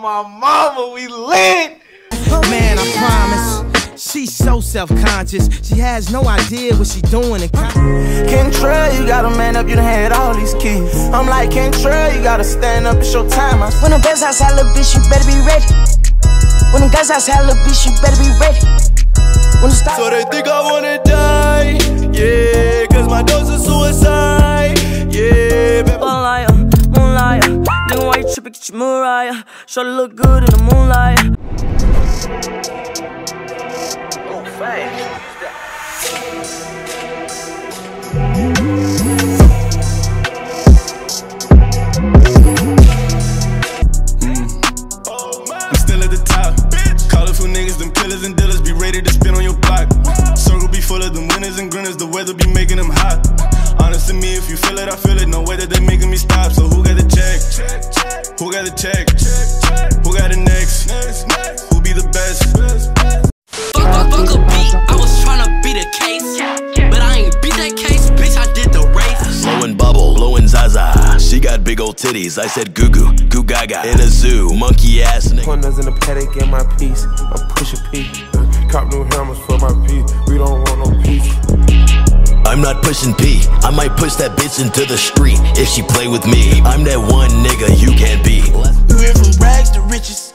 My mama, we lit. Oh, man, I promise. She's so self-conscious. She has no idea what she's doing. And Kentrell, you gotta man up, you done had all these kids. I'm like Kentrell, you gotta stand up, it's your time. I When them guys outside, little bitch, you better be ready. When them guys outside, little bitch, you better be ready. When the stop. So they think I wanna die, yeah, cause my dose is suicide, Nigga, why you Mariah. Look good in the moonlight. Oh, fast. Got titties. I said goo goo, goo gaga. In a zoo, monkey ass nigga. Corners in the paddock in my piece. I'm push a P. Cop new helmets for my P. We don't want no peace. I'm not pushing P. I might push that bitch into the street if she play with me. I'm that one nigga you can't be. We went from rags to riches,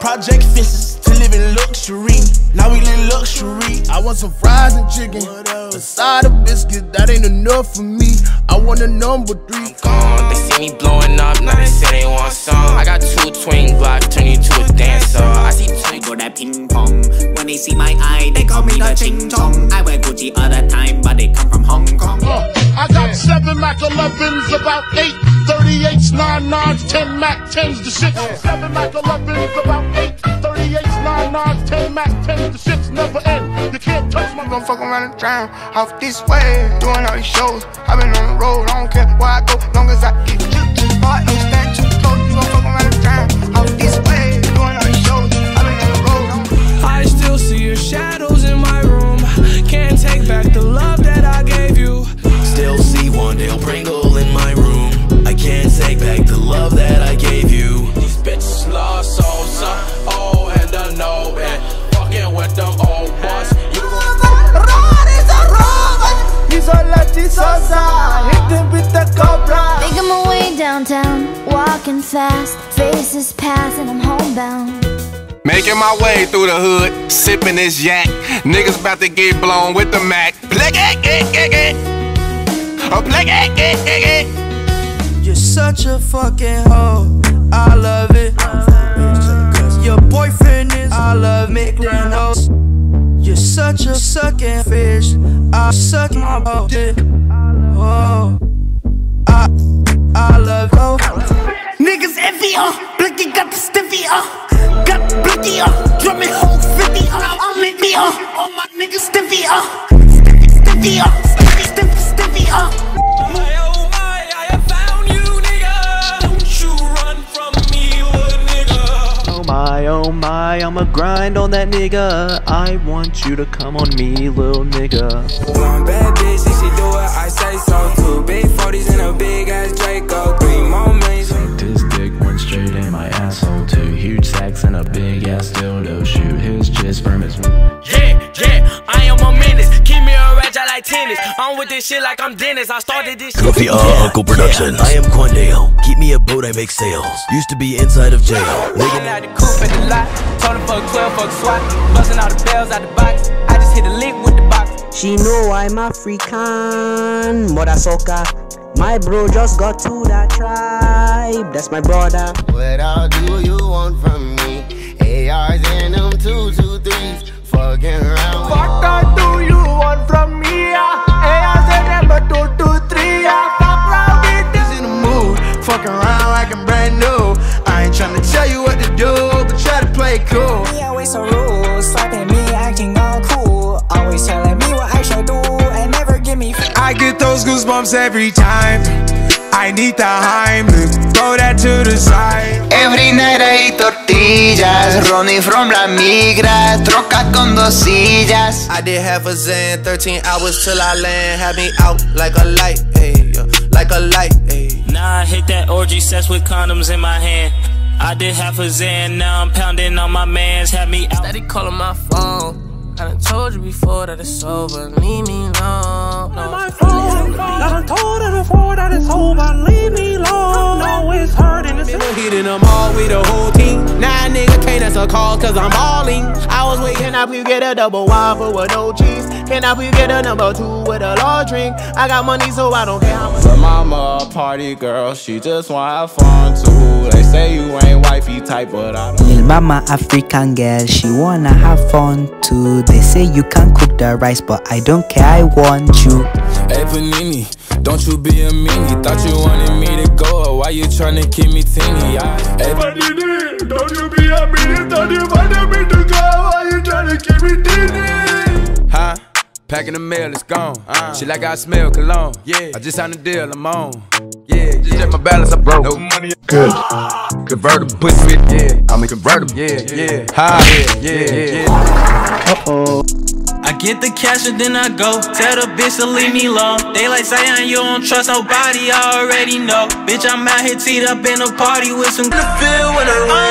project fences to living luxury. Now we live luxury. I want some fries and chicken, a side of biscuit, that ain't enough for me. I want a number three. Gone. They see me blowing up, now they say they want some. I got two twin blocks, turn you to a dancer. I see I go that ping pong. When they see my eye, they call me the ching chong. I wear Gucci all the time, but they come from Hong Kong. Uh, I got seven Mac 11s, about eight 38s, nine nines, ten Mac 10s to six. Seven Mac 11s, about eight 38s, nine nines, ten Mac 10s to six. Never end. You can't touch my Gonna fuck around and drown off this way. Doing all these shows. I've been on the road, I don't care where I go, long as I get you too hard. Don't stand too close. You gon' fuck around and drown off this way. Doing all these shows. I've been on the road, I I still see your shadows in my room. Can't take back the love that I gave you. Still see Quandale Dingle in my room. I can't take back the love that fast, faces pass and I'm homebound. Making my way through the hood, sipping this yak. Niggas about to get blown with the Mac. Black, eh, eh, eh, eh. A black, eh, eh, eh, eh. You're such a fucking hoe. I love it. Your boyfriend is I love McReynolds. You're such a sucking fish. I suck my hoe dick. Oh, I I love oh. Niggas uh. Blicky got the stiffy, uh. Got blicky, uh. Drumming whole 50, uh. I'm in me, uh. All my niggas stiffy, uh. Stiffy, stiffy, uh. Stiffy, stiffy, stiffy, uh. My oh my, I have found you, nigga. Don't you run from me, little nigga. Oh my, oh my, I'ma grind on that nigga. I want you to come on me, little nigga. One bad like tennis. I'm with this shit like I'm Dennis. I started this shit. Goofy uh, Uncle Productions. I am Quandale. Keep me a boat, I make sales. Used to be inside of jail. Nigga out the coupe at the lot. Told him fuck 12, fuck SWAT. Busting all the bells out the box. I just hit a lick with the box. She know I'm African, mother soca. My bro just got to that tribe. That's my brother. What all do you want from me? ARs and them two, two, threes. Fucking around. What all do you I get those goosebumps every time. I need the Heimlich, throw that to the side. Every night I eat tortillas, running from la migra, troca con dos sillas. I did half a Xan, 13 hours till I land. Had me out like a light, ayy, like a light, ayy. Nah, I hit that orgy sex with condoms in my hand. I did half a Xan, now I'm pounding on my mans. Had me out. Steady calling my phone. I done told you before that it's over. Leave me alone. No. My phone. I done told her before that it's over. Leave me alone. No, it's hurting. It's hitting them all with the whole team. Nah, nigga can't answer calls cause I'm balling. I was waiting up, you get a double waffle with no cheese. Can I please get a number two with a large drink? I got money, so I don't care how much. Her mama a party girl, she just wanna have fun too. They say you ain't wifey type, but I don't. Lil mama African girl, she wanna have fun too. They say you can't cook the rice, but I don't care, I want you. Hey Panini, don't you be a meanie. Thought you wanted me to go, why you tryna keep me teeny? I, hey Panini, don't you be a meanie. Thought you wanted me to go, why you tryna keep me teeny? Huh? Packing the mail, it's gone. Uh, Shit like I smell cologne. Yeah. I just signed a deal, I'm on. Yeah, just check my balance, I broke. No money. Good. Convertible, push it, yeah. I'm a convertible, yeah, yeah. High, yeah, yeah, yeah. Get the cash and then I go. Tell the bitch to leave me alone. They like saying you don't trust nobody, I already know. Bitch, I'm out here teed up in a party with some. Feel when I on